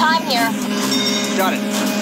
time here. Got it.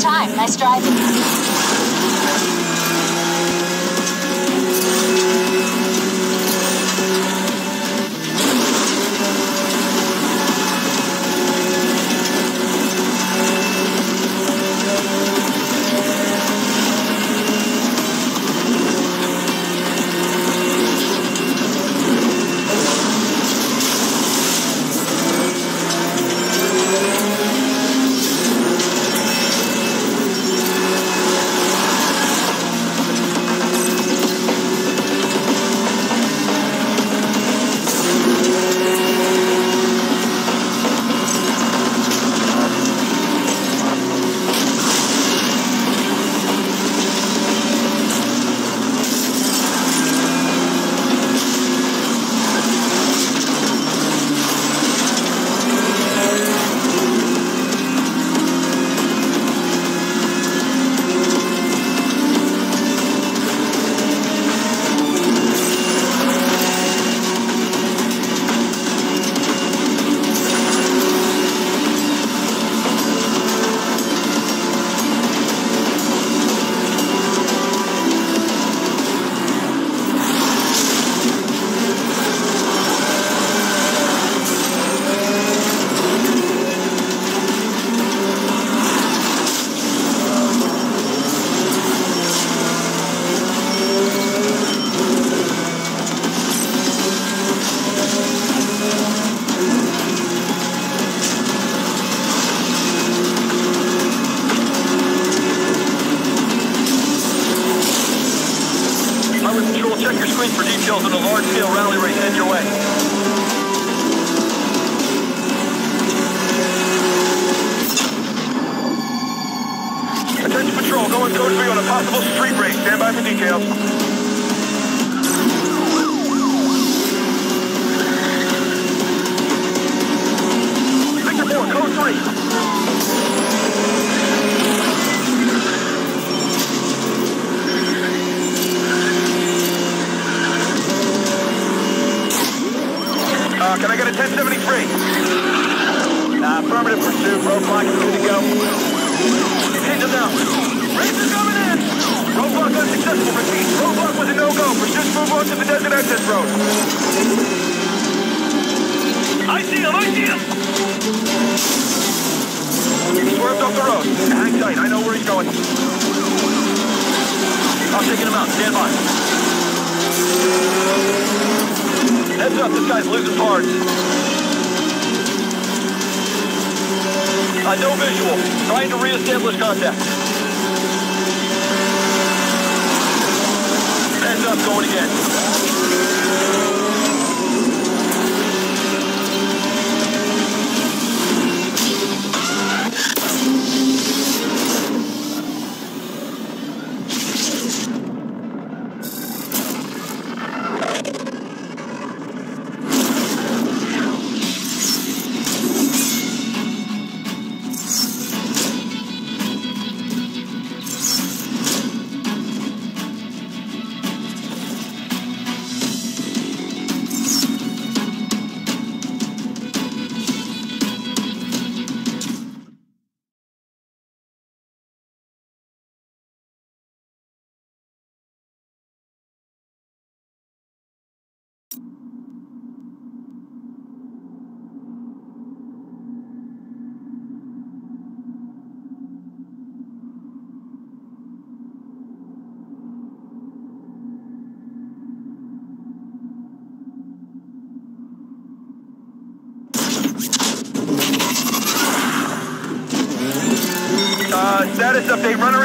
Time. Nice driving. Possible street race. Stand by for details. No-go. Pursuits move on to the desert access road. I see him. I see him. He swerved off the road. Hang tight. I know where he's going. I'm taking him out. Stand by. Heads up, this guy's losing parts. Uh, no visual. Trying to reestablish contact. Heads up, going again.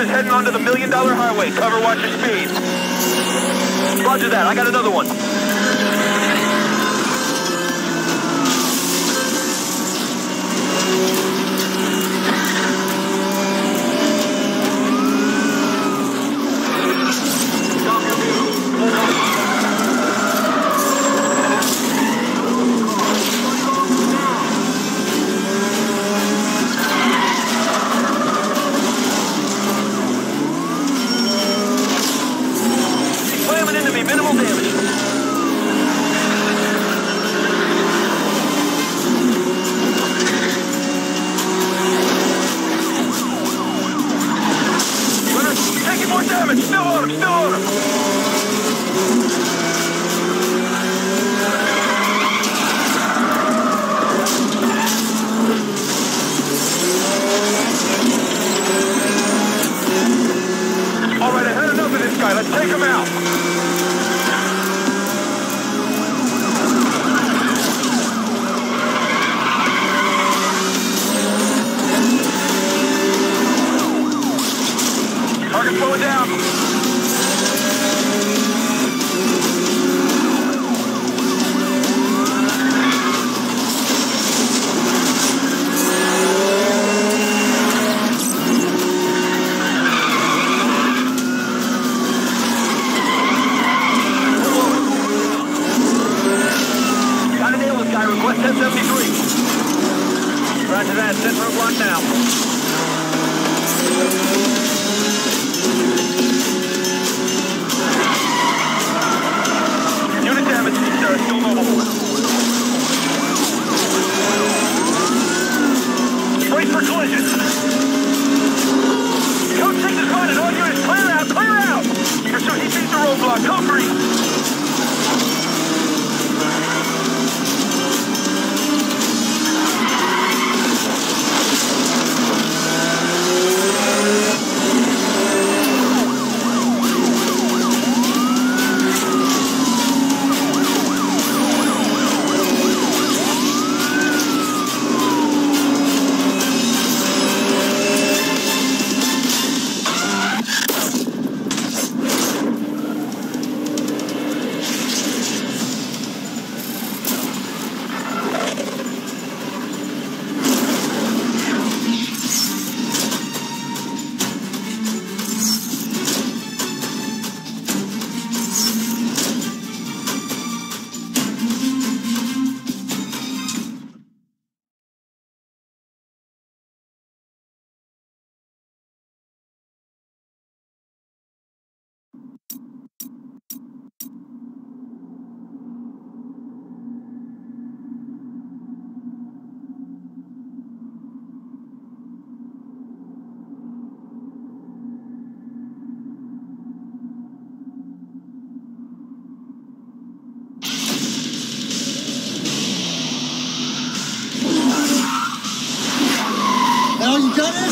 Is heading onto the Million Dollar Highway. Cover, watch your speed. Roger that. I got another one. door, door. are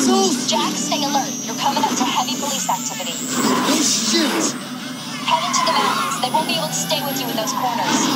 assholes! Jack, stay alert. You're coming up to heavy police activity. Oh, shit! Head into the mountains. They won't be able to stay with you in those corners.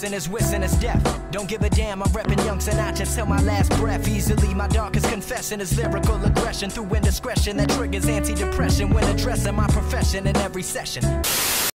Various listeners wishing us death. Don't give a damn, I'm reppin' young Sinatra till my last breath. Easily, my darkest confession is lyrical aggression through indiscretion that triggers anti-depression when addressing my profession in every session.